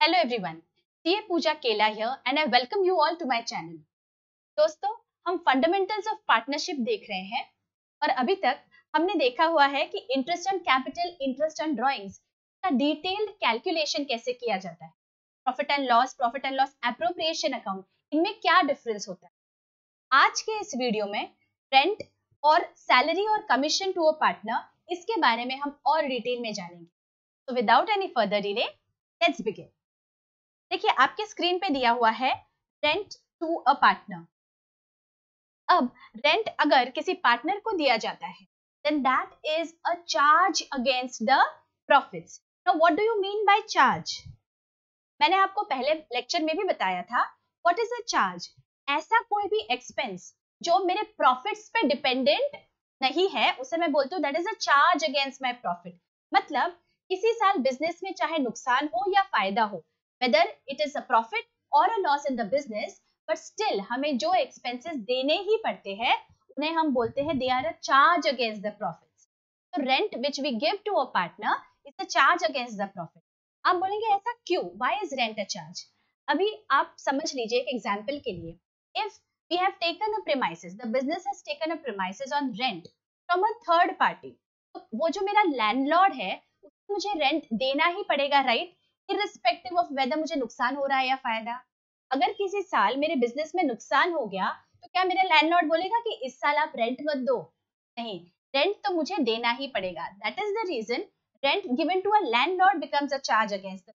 Hello everyone, CA Pooja Kela here and I welcome you all to my channel. दोस्तों हम fundamentals of partnership देख रहे हैं और अभी तक हमने देखा हुआ है कि interest on capital interest on drawings का डिटेल्ड कैलकुलेशन कैसे किया जाता है। Profit and loss profit and loss appropriation account इनमें क्या डिफरेंस होता है। आज के इस वीडियो में रेंट और सैलरी और कमीशन टू अ पार्टनर इसके बारे में हम और डिटेल में जानेंगे। तो without any further delay let's begin देखिए, आपके स्क्रीन पे दिया हुआ है रेंट टू अ पार्टनर अब रेंट अगर किसी पार्टनर को दिया जाता है then that is a charge against the profits now what do you mean by charge मैंने आपको पहले लेक्चर में भी बताया था व्हाट इज़ अ चार्ज ऐसा कोई भी एक्सपेंस जो मेरे प्रॉफिट्स पे डिपेंडेंट नहीं है, उसे मैं बोलती हूँ that is a charge against my profit मतलब किसी साल बिज़नेस में चाहे नुकसान हो या फ़ायदा हो whether it is a profit और a loss in the business but still हमें जो एक्सपेंसेस देने ही पड़ते हैं, उन्हें हम बोलते हैं they are a charge against the profits तो rent which we give to a partner is a charge against the profit आप बोलेंगे, ऐसा क्यों? Why is rent a charge अभी आप समझ लीजिए एक एग्जांपल के लिए। If we have taken a premises, the business has taken a premises on rent from a third party तो वो जो मेरा लैंडलॉर्ड है मुझे रेंट देना ही पड़ेगा राइट इरिस्पेक्टिव ऑफ़ वेदर मुझे नुकसान हो रहा है या फ़ायदा। अगर किसी साल मेरे बिज़नेस में नुकसान हो गया तो क्या मेरा लैंडलॉर्ड बोलेगा कि इस साल आप रेंट मत दो? नहीं रेंट तो मुझे देना ही पड़ेगा। That is the reason rent given to a landlord becomes a charge against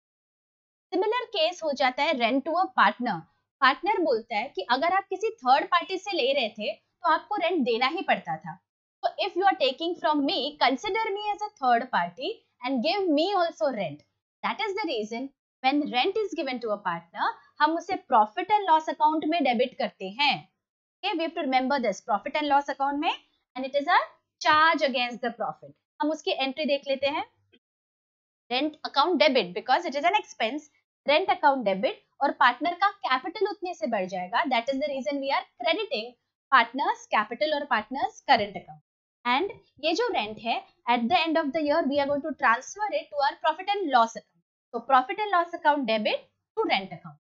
similar case हो जाता है rent to a partner partner बोलता है कि अगर आप किसी थर्ड पार्टी से ले रहे थे तो आपको रेंट देना ही पड़ता था। तो if you are taking from me consider me as a third party and give me also rent. That is the reason when rent is given to a partner, हम उसे profit and loss account में debit करते हैं. Okay, we have to remember this profit and loss account में and it is a charge against the profit. हम उसकी entry देख लेते हैं. Rent account debit because it is an expense. Rent account debit और partner का capital उतने से बढ़ जाएगा. That is the reason we are crediting partners capital और partners current account. एंड ये जो रेंट है at the end of the year we are going to transfer it to our profit and loss account so profit and loss account debit to rent account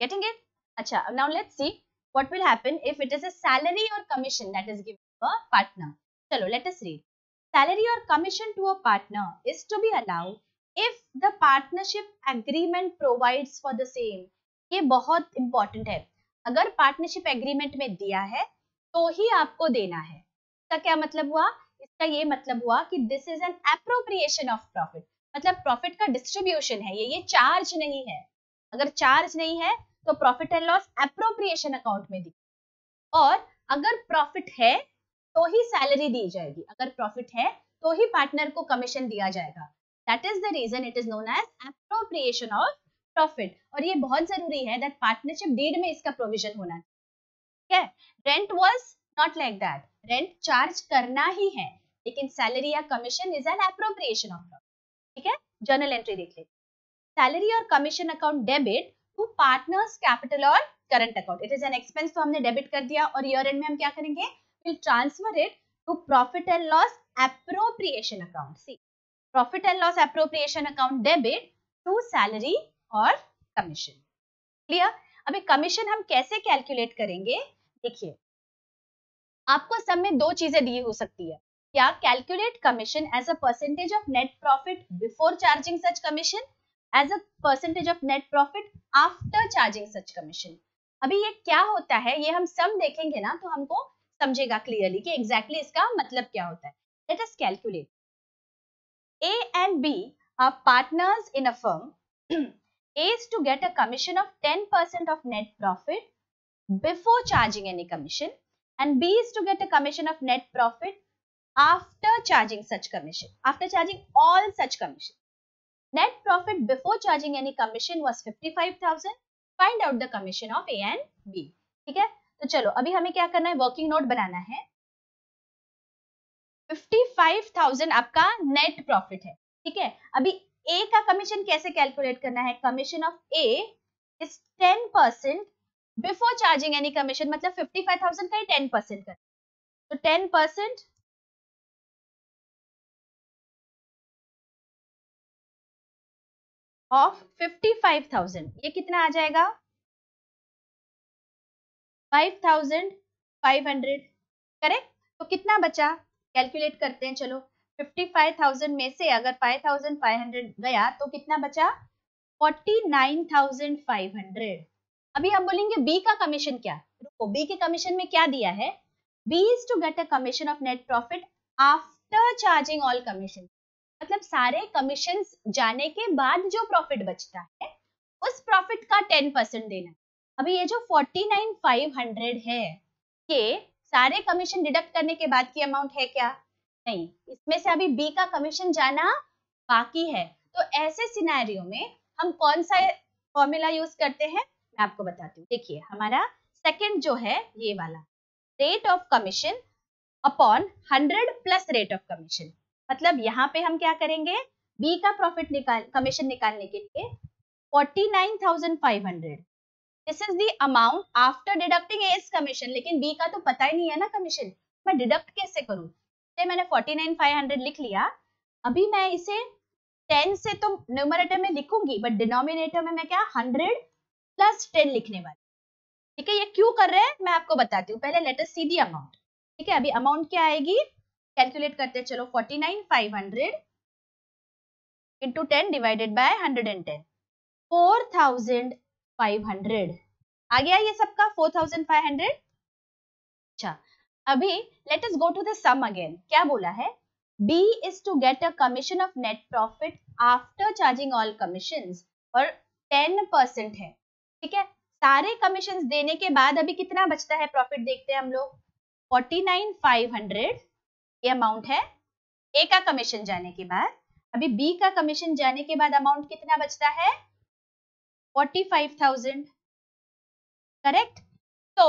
getting it acha now let's see what will happen if it is a salary or commission that is given to a partner chalo let us read salary or commission to a partner is to be allowed if the partnership agreement provides for the same ये बहुत important है अगर partnership agreement में दिया है तो ही आपको देना है इसका क्या मतलब हुआ इसका ये मतलब हुआ कि this is an appropriation of profit मतलब प्रॉफिट का डिस्ट्रीब्यूशन है ये ये चार्ज नहीं है। अगर चार्ज नहीं है तो profit and loss appropriation account में दी और अगर प्रॉफिट है तो ही सैलरी दी जाएगी। अगर प्रॉफिट है तो ही पार्टनर को कमीशन दिया जाएगा। That is the reason it is known as appropriation of profit और ये बहुत ज़रूरी है दैट पार्टनरशिप डीड में इसका प्रोविज़न होना। चाहिए rent was not like that rent charge करना ही है, लेकिन सैलरी या commission is an appropriation of ठीक है? जर्नल एंट्री देख लेते सैलरी और commission account debit to partners capital और current account it is an expense तो हमने डेबिट कर दिया और ईयर एंड में हम क्या करेंगे? Will transfer it to profit and loss appropriation account see profit and loss appropriation account debit to salary और कमीशन क्लियर अभी कमीशन हम कैसे कैलकुलेट करेंगे? देखिए, आपको सब में दो चीज़ें दी हो सकती है। क्या calculate commission as a percentage of net profit before charging such commission as a percentage of net profit after charging such commission अभी ये क्या होता है? ये हम सब देखेंगे ना तो हमको समझेगा क्लियरली कि एग्जैक्टली exactly इसका मतलब क्या होता है। Let us calculate A and B are partners in a firm A is to get a commission of 10% of net profit before charging any commission. And B is to get a commission of net profit after charging such commission, after charging all such commission. Net profit before charging any commission was 55,000. Find out the commission of A and B. ठीक है तो चलो अभी हमें क्या करना है working note बनाना है 55,000 आपका नेट प्रॉफिट है ठीक है अभी ए का कमीशन कैसे कैलकुलेट करना है commission of A is 10 percent before charging any commission मतलब फिफ्टी फाइव थाउज़ेंड का ही टेन परसेंट कर तो ten percent of fifty five thousand ये कितना आ जाएगा? Five thousand five hundred correct तो कितना बचा? कैलकुलेट करते हैं, चलो। फिफ्टी फाइव थाउज़ेंड में से अगर फाइव थाउज़ेंड फाइव हंड्रेड गया तो कितना बचा? Forty nine thousand five hundred अभी हम बोलेंगे बी का कमीशन क्या? रुको बी के कमीशन में क्या दिया है? B is to get a commission of net profit after charging all commission मतलब सारे कमीशन जाने के बाद जो प्रॉफिट बचता है, उस प्रॉफिट का टेन परसेंट देना। अभी ये जो फोर्टी नाइन फाइव हंड्रेड है, ये सारे कमीशन डिडक्ट करने के बाद की अमाउंट है क्या? नहीं, इसमें से अभी बी का कमीशन जाना बाकी है। तो ऐसे सिनेरियो में हम कौन सा फॉर्मूला यूज़ करते हैं, मैं आपको बताती हूँ। देखिए, हमारा सेकंड जो है, ये वाला। Rate of commission upon hundred plus rate of commission मतलब यहाँ पे हम क्या करेंगे? बी का प्रॉफिट निकाल कमीशन निकालने के लिए forty nine thousand five hundred this is the amount after deducting as commission लेकिन बी का तो पता ही नहीं है ना कमीशन मैं डिडक्ट कैसे करूँ? तो मैंने फोर्टी नाइन फाइव हंड्रेड लिख लिया, अभी मैं इसे टेन से तो न्यूमरेटर में लिखूँगी बट डिनोमिनेटर में मैं क्या हंड्रेड प्लस टेन लिखने वाली। ठीक है, ये क्यों कर रहे हैं? मैं आपको बताती हूँ। पहले लेटर सी दी अमाउंट ठीक है, अभी अमाउंट क्या आएगी? कैलकुलेट करते हैं, चलो forty nine five hundred into ten divided by hundred and ten four thousand five hundred आ गया ये सबका फोर थाउज़ेंड फाइव हंड्रेड अच्छा अभी let us go to the sum again क्या बोला है? B is to get a commission of net profit after charging all commissions और 10 percent है, ठीक है? सारे कमीशन देने के बाद अभी कितना बचता है प्रॉफिट देखते हैं हम लोग? फोर्टी नाइन फाइव हंड्रेड ये अमाउंट है ए का कमीशन जाने के बाद। अभी बी का कमीशन जाने के बाद अमाउंट कितना बचता है? फोर्टी फाइव थाउज़ेंड करेक्ट तो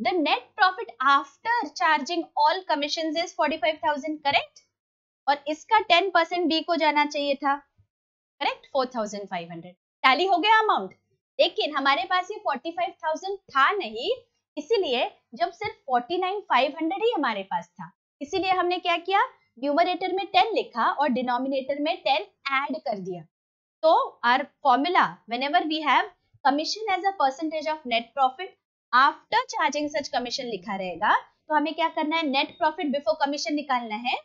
the net profit after charging all commission is forty five thousand correct और इसका टेन परसेंट बी को जाना चाहिए था correct four thousand five hundred tally हो गया अमाउंट लेकिन हमारे पास ये 45,000 था नहीं इसीलिए जब सिर्फ़ 49,500 ही हमारे पास था। इसीलिए हमने क्या किया? न्यूमरेटर में टेन लिखा और डिनोमिनेटर में टेन एड कर दिया। तो our formula whenever we have commission as a percentage of net profit after charging such commission लिखा रहेगा तो हमें क्या करना है? नेट प्रॉफिट बिफोर कमीशन निकालना है।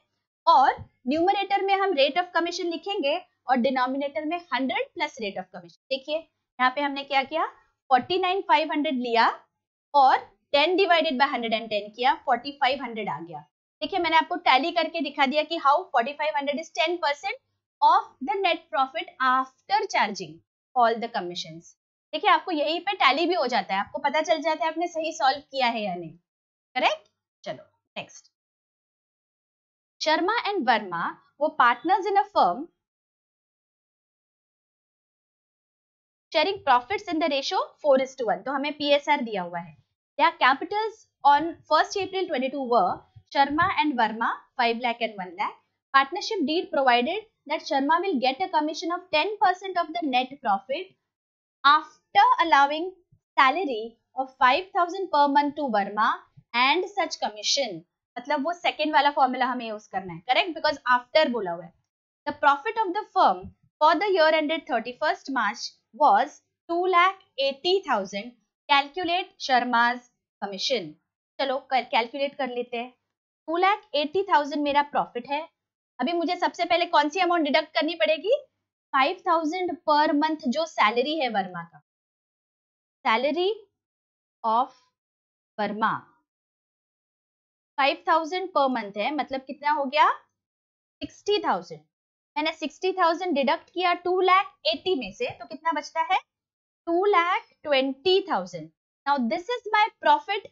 और न्यूमरेटर में हम रेट ऑफ़ कमीशन लिखेंगे और डिनोमिनेटर में 100 प्लस रेट ऑफ़ कमीशन देखिए यहाँ पे हमने क्या किया? 49,500 लिया और 10 डिवाइडेड बाय 110 किया 4500 आ गया। देखिए, मैंने आपको टैली करके दिखा दिया कि how 4500 is 10 percent of the net profit after charging all the commission देखिए, आपको यही पे टैली भी हो जाता है। आपको पता चल जाता है आपने सही सॉल्व किया है या नहीं। करेक्ट चलो नेक्स्ट शर्मा एंड वर्मा, वो partners in a firm sharing profits in the ratio four is to one तो हमें पीएसआर दिया हुआ है। their capitals on 1st April 22 were Sharma and Verma 5 lakh and 1 lakh. Partnership deed provided that Sharma will get a commission of 10% of the net profit after allowing salary of 5000 per month to Verma and such commission. मतलब वो second वाला formula हमें use करना है correct because after बोला हुआ है the profit of the firm for the year ended thirty first March was 2 lakh 80,000 calculate Sharma's commission चलो कैलकुलेट कर लेते हैं टू लैख एटी थाउज़ेंड मेरा प्रॉफिट है। अभी मुझे सबसे पहले कौन सी अमाउंट डिडक्ट करनी पड़ेगी? फाइव थाउज़ेंड पर मंथ जो सैलरी है वर्मा का। Salary of Verma. Five thousand per month है मतलब कितना हो गया? सिक्सटी थाउज़ेंड मैंने सिक्सटी थाउज़ेंड डिडक्ट किया टू लैख एटी में से तो कितना बचता है? Two lakh twenty thousand now this is my profit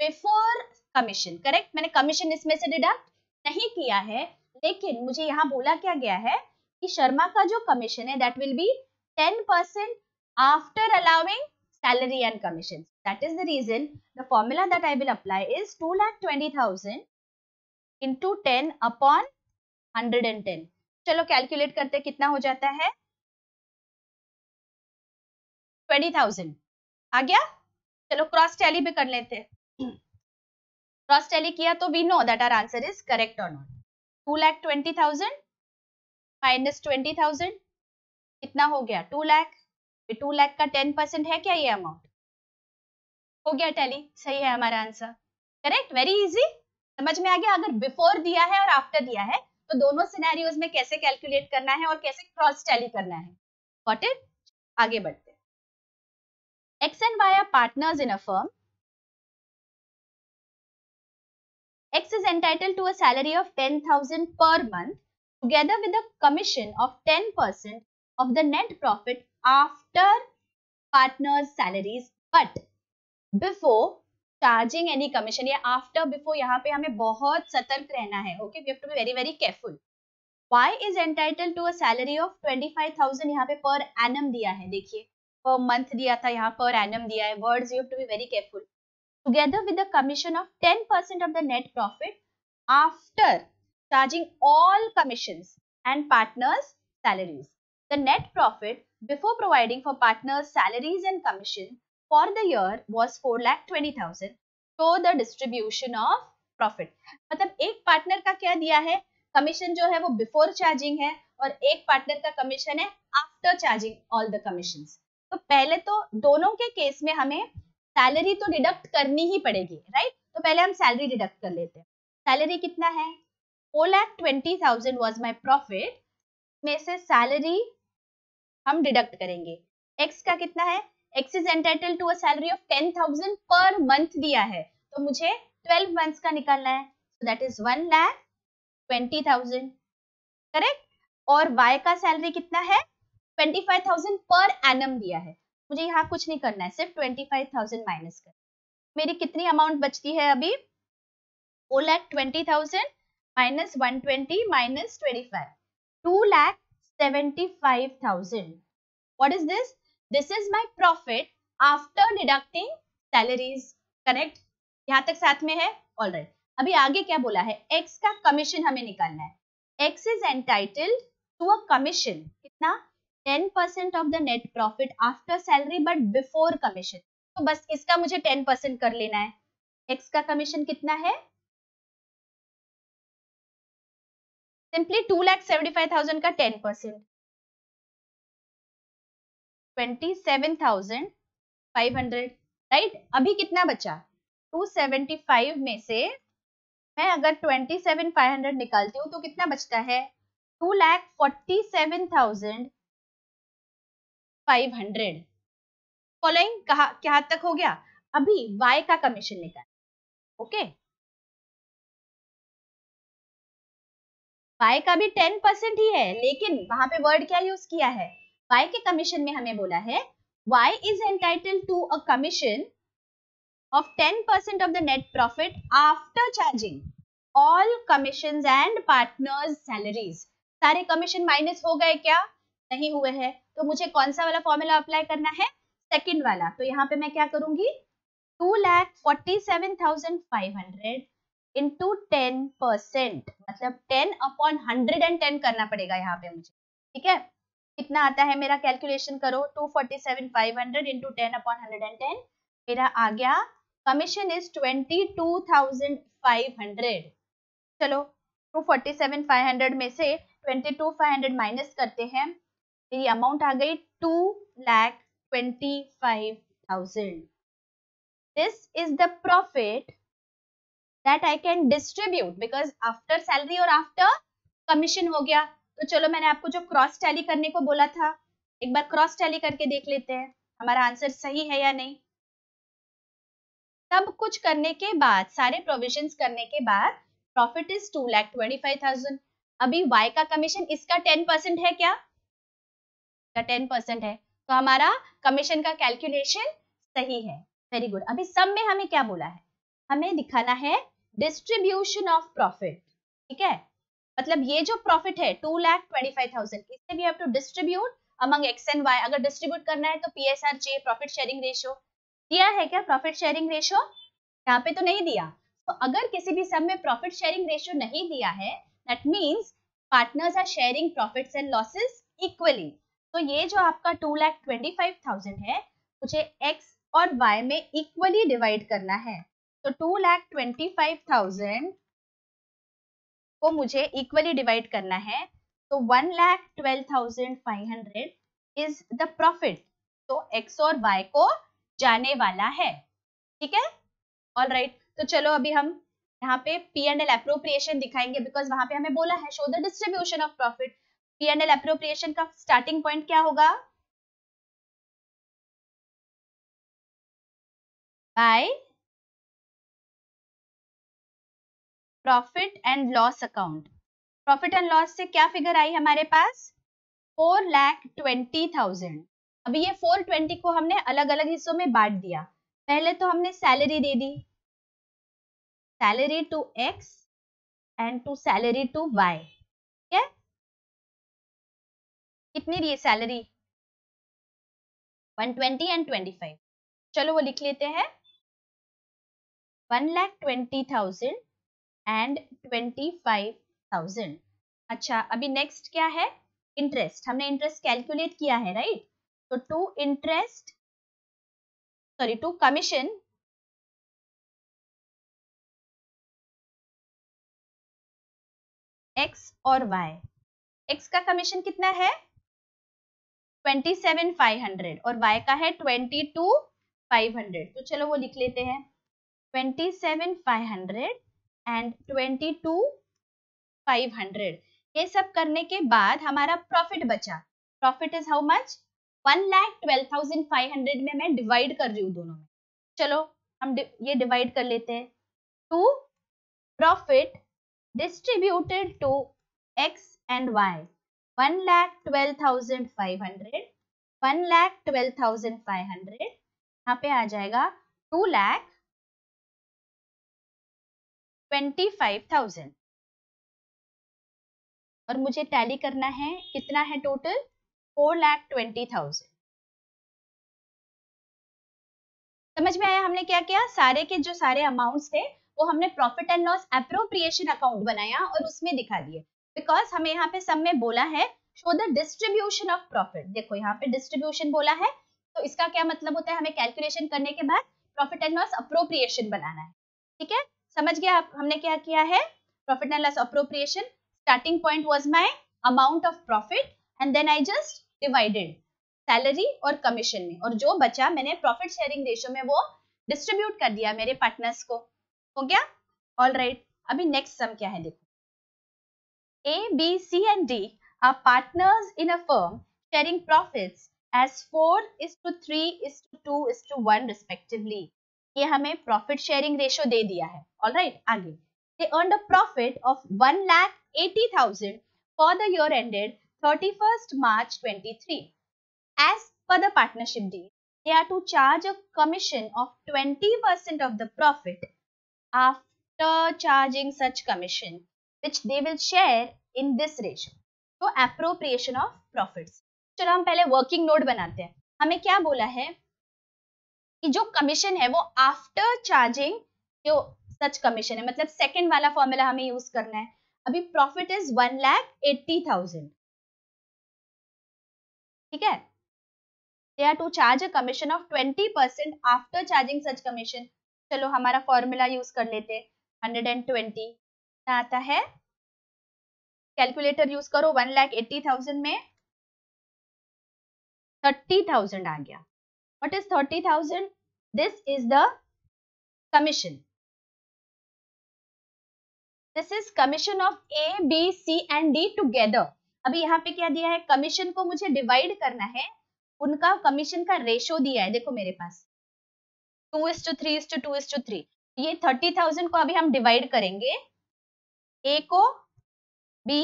before commission correct मैंने कमीशन इसमें से डिडक्ट नहीं किया है लेकिन मुझे यहाँ बोला क्या गया है कि शर्मा का जो कमीशन है that will be ten percent after allowing salary and commissions. That is the reason the formula that I will apply is 2 lakh 20,000 into 10 upon 110. चलो कैलकुलेट करते कितना हो जाता है? ट्वेंटी थाउज़ेंड आ गया? चलो क्रॉस टैली भी कर लेते क्रॉस टैली किया तो we know that our answer is correct और not two lakh twenty thousand minus twenty thousand कितना हो गया? टू लैख टू लैख का टेन परसेंट है क्या ये अमाउंट हो गया टैली सही है हमारा आंसर करेक्ट वेरी इजी समझ में आ गया? अगर बिफोर दिया है और आफ्टर दिया है तो दोनों सिनेरियोज में कैसे कैलकुलेट करना है और कैसे क्रॉस टैली करना है? गॉट इट आगे बढ़ते X and Y are partners in a firm X is entitled to a salary of 10,000 per month together with a commission of 10% of the net profit after partners salaries but before charging any commission या after before यहाँ पे हमें बहुत सतर्क रहना है okay we have to be very very careful y is entitled to a salary of 25,000 यहाँ पे per annum दिया है देखिए per month दिया था यहाँ per annum दिया है words you have to be very careful together with the commission of 10% of the net profit after charging all commissions and partners salaries the net profit before providing for partners salaries and commission for the year was 4 lakh 20000 so the distribution of profit मतलब एक partner का क्या दिया है commission जो है वो before charging है और एक पार्टनर का कमीशन है after charging all the commission तो पहले तो दोनों के केस में हमें सैलरी तो डिडक्ट करनी ही पड़ेगी राइट तो पहले हम सैलरी डिडक्ट कर लेते हैं। सैलरी कितना है? Four lakh twenty thousand was my profit में से सैलरी हम डिडक्ट करेंगे। एक्स का कितना है? X is entitle to a salary of ten thousand per month दिया है। तो मुझे ट्वेल्व मंथ्स का निकालना है। So that is one lakh twenty thousand correct और वाई का सैलरी कितना है? Twenty five thousand per annum दिया है। मुझे यहाँ कुछ नहीं करना है, सिर्फ़ ट्वेंटी फाइव थाउज़ेंड माइनस कर मेरी कितनी अमाउंट बचती है अभी? Four lakh twenty thousand minus one twenty minus twenty five two lakh seventy five thousand what is this? This is my profit after deducting salaries correct? यहाँ तक साथ में है? All right right. अभी आगे क्या बोला है? X का कमीशन हमें निकालना है। X is entitled to a commission कितना? 10% of the net profit after salary but before commission. तो बस इसका मुझे 10% कर लेना है। X का कमीशन कितना है? Simply two lakh seventy five thousand का ten percent twenty seven thousand five hundred right अभी कितना बचा? टू सेवेंटी फाइव में से मैं अगर ट्वेंटी सेवन फाइव हंड्रेड निकालती हूँ तो कितना बचता है? Two lakh forty seven thousand five hundred following कहा, क्या तक हो गया? अभी वाई का कमीशन निकाल ओके वाई का भी टेन परसेंट ही है, लेकिन वहाँ पे वर्ड क्या यूज़ किया है? Y के कमीशन में हमें बोला है, y is entitle to a commission of 10% of the net profit after charging all commissions and partners salaries सारे कमीशन माइनस हो गए क्या? नहीं हुए हैं। तो मुझे कौन सा वाला फॉर्मूला अप्लाई करना है? सेकंड वाला। तो यहाँ पे मैं क्या करूँगी? Two lakh forty seven thousand five hundred into ten percent मतलब ten upon hundred and ten करना पड़ेगा यहाँ पे मुझे। ठीक है? कितना आता है मेरा कैलकुलेशन करो? Two forty seven five hundred into ten upon hundred and ten मेरा आ गया। Commission is twenty two thousand five hundred चलो two forty seven five hundred में से twenty two five hundred minus करते हैं। मेरी अमाउंट आ गई two lakh twenty five thousand this is the profit that I can distribute because after salary और after commission हो गया। तो चलो मैंने आपको जो क्रॉस टैली करने को बोला था, एक बार क्रॉस टैली करके देख लेते हैं, हमारा आंसर सही है या नहीं। सब कुछ करने के बाद, सारे प्रोविजंस करने के बाद profit is two lakh twenty five thousand अभी वाई का कमीशन इसका टेन परसेंट है क्या? का टेन परसेंट है तो हमारा कमीशन का कैलकुलेशन सही है। वेरी गुड अभी सब में हमें क्या बोला है? हमें दिखाना है डिस्ट्रीब्यूशन ऑफ़ प्रॉफिट ठीक है? मतलब ये जो प्रॉफिट है two lakh twenty five thousand इससे we have to distribute among X and Y अगर डिस्ट्रीब्यूट करना है तो पी एस आर चाहिए प्रॉफिट शेयरिंग रेशियो दिया है क्या प्रॉफिट शेयरिंग रेशियो यहाँ पे तो नहीं दिया। तो अगर किसी भी सब में प्रॉफिट शेयरिंग रेशियो नहीं दिया है that means partners are sharing profits and losses equally तो ये जो आपका two lakh twenty five thousand है, मुझे एक्स और वाई में इक्वली डिवाइड करना है। तो two lakh twenty five thousand को मुझे इक्वली डिवाइड करना है। तो one lakh twelve thousand five hundred is the profit तो एक्स और वाई को जाने वाला है। ठीक है? All right. तो चलो अभी हम यहाँ पे पी एंड एल अप्रोप्रिएशन दिखाएँगे बिकॉज़ वहाँ पे हमें बोला है show the distribution of profit P and L appropriation का स्टार्टिंग पॉइंट क्या होगा? By profit and loss account profit and loss से क्या फिगर आई हमारे पास? फोर लैख ट्वेंटी थाउज़ेंड अभी ये फोर ट्वेंटी को हमने अलग अलग हिस्सों में बांट दिया। पहले तो हमने सैलरी दे दी। Salary to X and to salary to Y कितनी दी सैलरी 120 एंड 25 चलो वो लिख लेते हैं। One lakh twenty thousand and twenty five thousand अच्छा अभी नेक्स्ट क्या है? इंटरेस्ट हमने इंटरेस्ट कैलकुलेट किया है राइट तो to interest sorry to commission X और वाई एक्स का कमीशन कितना है? ट्वेंटी सेवन फाइव हंड्रेड और वाई का है ट्वेंटी टू फाइव हंड्रेड तो चलो वो लिख लेते हैं। Twenty seven five hundred and twenty two five hundred ये सब करने के बाद हमारा प्रॉफिट बचा। Profit is how much one lakh twelve thousand five hundred में मैं डिवाइड कर रही हूँ दोनों में। चलो, हम ये डिवाइड कर लेते हैं। To profit distributed to X and Y one lakh twelve thousand five hundred one lakh twelve thousand five hundred यहाँ पे आ जाएगा two lakh twenty five thousand और मुझे टैली करना है, कितना है total four lakh twenty thousand समझ में आया हमने क्या किया? सारे के जो सारे अमाउंट्स थे, वो हमने profit and loss appropriation account बनाया और उसमें दिखा दिए। बिकॉज़ हमें यहाँ पे सब में बोला है show the distribution of profit देखो यहाँ पे डिस्ट्रीब्यूशन बोला है तो इसका क्या मतलब होता है? हमें कैलकुलेशन करने के बाद प्रॉफिट एंड लॉस अप्रोप्रिएशन बनाना है। ठीक है? समझ गया आप? हमने क्या किया है? Profit and loss appropriation starting point was my amount of profit and then I just divided salary और कमीशन में। और जो बचा मैंने प्रॉफिट शेयरिंग रेशियो में वो डिस्ट्रीब्यूट कर दिया मेरे पार्टनर्स को। हो गया? All right right. अभी नेक्स्ट सम क्या है? देखो। A B C and D are partners in a firm sharing profits as four is to three is to two is to one respectively ये हमें प्रॉफिट शेयरिंग रेशियो दे दिया है all right right, आगे they earned a profit of 1 lakh 80,000 for the year ended 31st March 23. As per the partnership deal, they are to charge a commission of 20% of the profit after charging such commission, which they will share in this ratio. तो appropriation of profits. चलो हम पहले working note बनाते हैं। हमें क्या बोला है? कि जो कमीशन है वो आफ्टर चार्जिंग जो सच कमीशन है मतलब सेकंड वाला फॉर्मूला हमें यूज़ करना है। अभी profit is one lakh eighty thousand ठीक है? They are to charge a commission of twenty percent after charging such commission चलो हमारा फॉर्मूला यूज़ कर लेते हंड्रेड एंड ट्वेंटी आता है। कैलकुलेटर यूज़ करो वन लैख एट्टी थाउज़ेंड में। थर्टी थाउज़ेंड आ गया। What is thirty thousand this is the commission this is commission of A B C and D together अभी यहाँ पे क्या दिया है? कमीशन को मुझे डिवाइड करना है। उनका कमीशन का रेशो दिया है, देखो मेरे पास। Two is to three is to two is to three ये थर्टी थाउज़ेंड को अभी हम डिवाइड करेंगे। ए को बी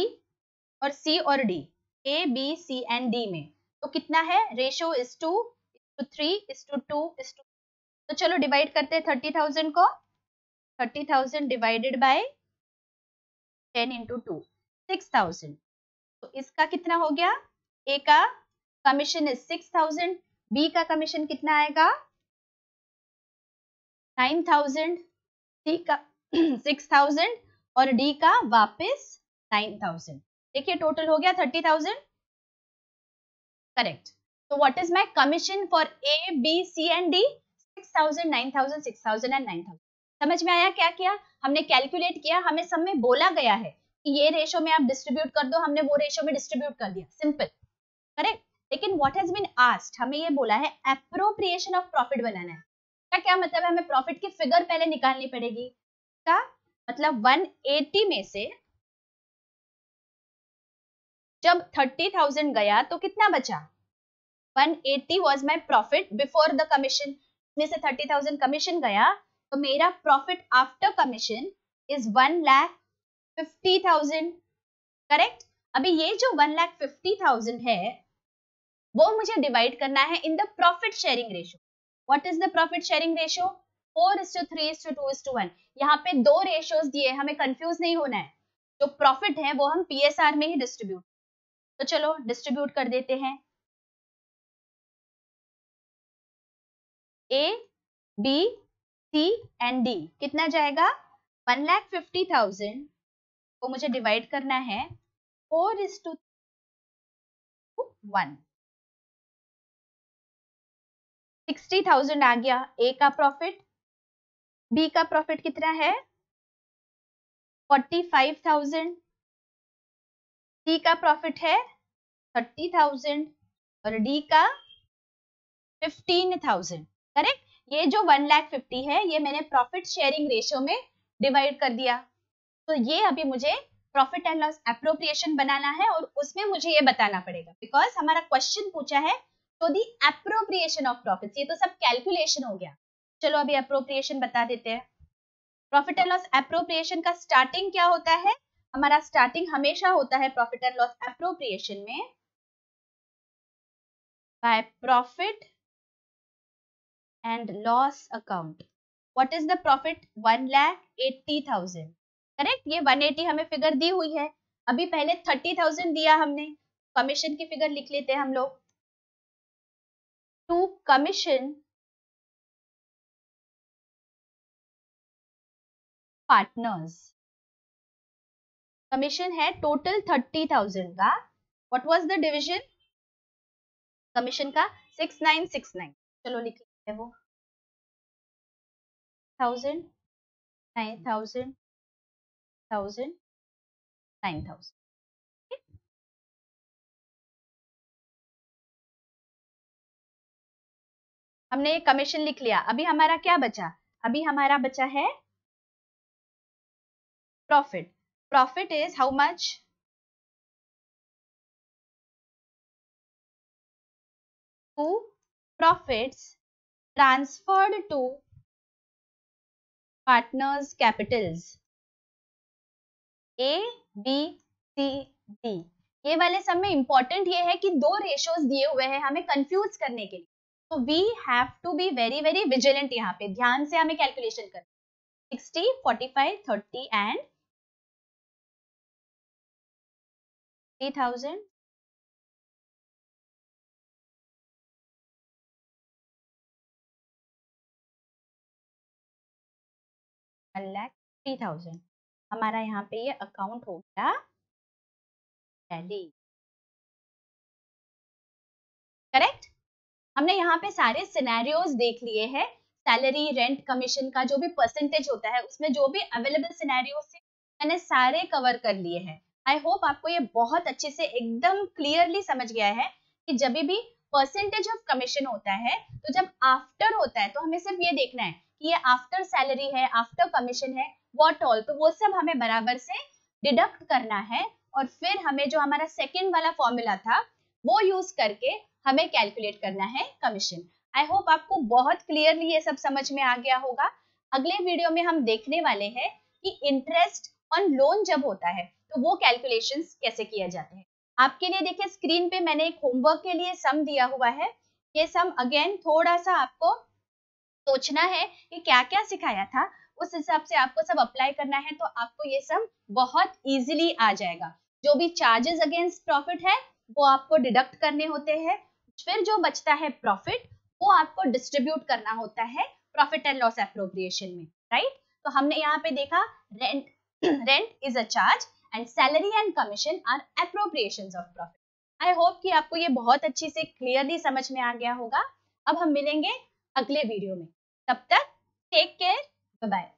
और सी और D A B C and D में। तो कितना है? Ratio is two to three is to two is to तो चलो डिवाइड करते हैं थर्टी थाउज़ेंड को। Thirty thousand divided by ten into two six thousand तो इसका कितना हो गया? ए का commission is six thousand B का कमीशन कितना आएगा? नाइन थाउज़ेंड सी का सिक्स थाउज़ेंड और डी का वापस नाइन थाउज़ेंड देखिए टोटल हो गया थर्टी थाउज़ेंड करेक्ट तो what is my commission for A B C and D six thousand nine thousand six thousand and nine thousand समझ में आया क्या किया? हमने कैलकुलेट किया, हमें सब में बोला गया है कि ये रेशो में आप डिस्ट्रीब्यूट कर दो, हमने वो रेशो में डिस्ट्रीब्यूट कर दिया। सिंपल करेक्ट लेकिन व्हाट हैज़ बीन आस्क्ड हमें ये बोला है अप्रोप्रिएशन ऑफ़ प्रॉफिट बनाना है। का क्या मतलब है? हमें प्रॉफिट की फिगर पहले निकालनी पड़ेगी। का मतलब 180 में से जब 30,000 गया तो कितना बचा? 180 was my profit before the commission. में से 30,000 कमीशन गया तो मेरा profit after commission is one lakh fifty thousand correct अभी ये जो वन लाख फिफ्टी थाउज़ेंड है वो मुझे डिवाइड करना है in the profit sharing ratio what is the profit sharing ratio four is to three is to two is to one यहाँ पे दो रेशियोज दिए हमें कंफ्यूज नहीं होना है। जो प्रॉफिट है, वो हम पीएसआर में ही डिस्ट्रीब्यूट तो चलो डिस्ट्रीब्यूट कर देते हैं। A B C and D कितना जाएगा? वन लैख फिफ्टी थाउज़ेंड को मुझे डिवाइड करना है। Four is to one sixty thousand आ गया। ए का प्रॉफिट बी का प्रॉफिट कितना है? फोर्टी फाइव थाउज़ेंड सी का प्रॉफिट है थर्टी थाउज़ेंड और डी का फिफ्टीन थाउज़ेंड करेक्ट ये जो वन लैख फिफ्टी है, ये मैंने प्रॉफिट शेयरिंग रेशियो में डिवाइड कर दिया। तो ये अभी मुझे प्रॉफिट एंड लॉस अप्रोप्रिएशन बनाना है और उसमें मुझे ये बताना पड़ेगा। बिकॉज़ हमारा क्वेश्चन पूछा है तो दी अप्रोप्रिएशन ऑफ़ प्रॉफिट ये तो सब कैलकुलेशन हो गया। चलो अभी अप्रोप्रिएशन बता देते हैं। प्रॉफिट एंड लॉस अप्रोप्रिएशन का स्टार्टिंग क्या होता है? हमारा स्टार्टिंग हमेशा होता है प्रॉफिट एंड लॉस अप्रोप्रिएशन में। By profit and loss account what is the profit one lakh eighty thousand correct ये वन एटी हमें फिगर दी हुई है। अभी पहले थर्टी थाउज़ेंड दिया हमने। कमीशन की फिगर लिख लेते हैं हम लोग। टू कमीशन पार्टनर्स कमीशन है टोटल थर्टी थाउज़ेंड का। What was the division commission का सिक्स नाइन सिक्स नाइन चलो लिख लेते हैं वो। Thousand nine thousand thousand nine thousand हमने ये कमीशन लिख लिया। अभी हमारा क्या बचा? अभी हमारा बचा है profit profit is how much to profits transferred to partners capitals. A B C D ये वाले सब में इंपॉर्टेंट ये है कि दो रेशियोज दिए हुए हैं हमें कंफ्यूज करने के लिए। तो we have to be very very vigilant यहाँ पे। ध्यान से हमें कैलकुलेशन कर sixty forty five thirty and one lakh three thousand हमारा यहाँ पे ये अकाउंट हो गया टैली करेक्ट हमने यहाँ पे सारे सिनेरियोज देख लिए हैं. सैलरी रेंट कमीशन का जो भी परसेंटेज होता है, उसमें जो भी अवेलेबल सिनेरियोज थे मैंने सारे कवर कर लिए हैं। आई होप आपको ये बहुत अच्छे से एकदम क्लियरली समझ गया है कि जब भी परसेंटेज ऑफ़ कमीशन होता है तो जब आफ्टर होता है तो हमें सिर्फ़ ये देखना है कि ये आफ्टर सैलरी है आफ्टर कमीशन है वॉट ऑल तो वो सब हमें बराबर से डिडक्ट करना है और फिर हमें जो हमारा सेकेंड वाला फॉर्मूला था, वो यूज़ करके हमें कैलकुलेट करना है कमीशन आई होप आपको बहुत क्लियरली ये सब समझ में आ गया होगा। अगले वीडियो में हम देखने वाले हैं कि इंटरेस्ट ऑन लोन जब होता है तो वो कैलकुलेशन कैसे किया जाते हैं? आपके लिए देखिए स्क्रीन पे मैंने एक होमवर्क के लिए सम दिया हुआ है। ये सम अगेन थोड़ा सा आपको सोचना है कि क्या क्या सिखाया था। उस हिसाब से आपको सब अप्लाई करना है तो आपको ये सब बहुत इजीली आ जाएगा। जो भी चार्जेस अगेंस्ट प्रॉफिट है, वो आपको डिडक्ट करने होते हैं। फिर जो बचता है प्रॉफिट वो आपको डिस्ट्रीब्यूट करना होता है प्रॉफिट एंड लॉस एप्रोप्रिएशन में राइट तो हमने यहाँ पे देखा rent rent is a charge and salary and commission are appropriation of profit I hope कि आपको ये बहुत अच्छी से क्लियरली समझ में आ गया होगा। अब हम मिलेंगे अगले वीडियो में। तब तक टेक केयर बाय